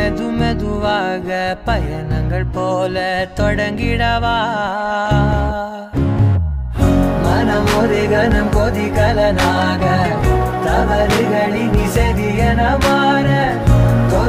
மெது மெதுவாக பயணங்கள் போல தொடங்கிடவா? மனம் ஒரு கனம் கொதிகலனாக தவறுகளின் இசை